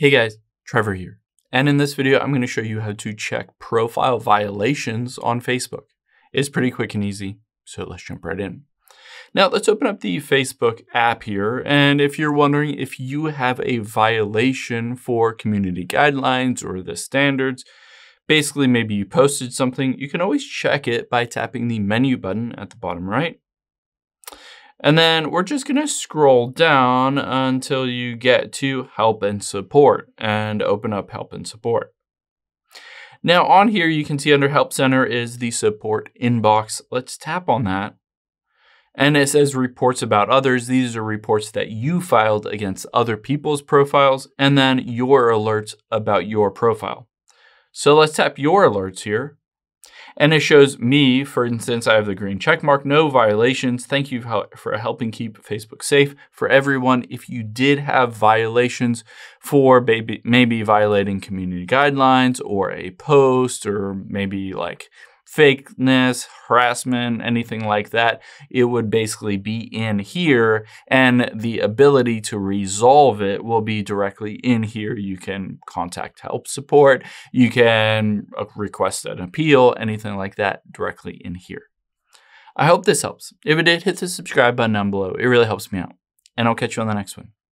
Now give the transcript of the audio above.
Hey guys, Trevor here. And in this video, I'm going to show you how to check profile violations on Facebook. It's pretty quick and easy, so let's jump right in. Now let's open up the Facebook app here. And if you're wondering if you have a violation for community guidelines or the standards, basically maybe you posted something, you can always check it by tapping the menu button at the bottom right. And then we're just going to scroll down until you get to help and support and open up help and support. Now on here, you can see under help center is the support inbox. Let's tap on that. And it says reports about others. These are reports that you filed against other people's profiles and then your alerts about your profile. So let's tap your alerts here. And it shows me, for instance, I have the green check mark, no violations. Thank you for helping keep Facebook safe for everyone. If you did have violations for maybe, maybe violating community guidelines or a post or maybe like fakeness, harassment, anything like that, it would basically be in here. And the ability to resolve it will be directly in here. You can contact help support, you can uh, request an appeal, anything like that directly in here. I hope this helps. If it did, hit the subscribe button down below. It really helps me out. And I'll catch you on the next one.